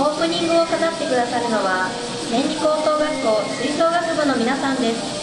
オープニングを飾ってくださるのは天理高等学校吹奏楽部の皆さんです。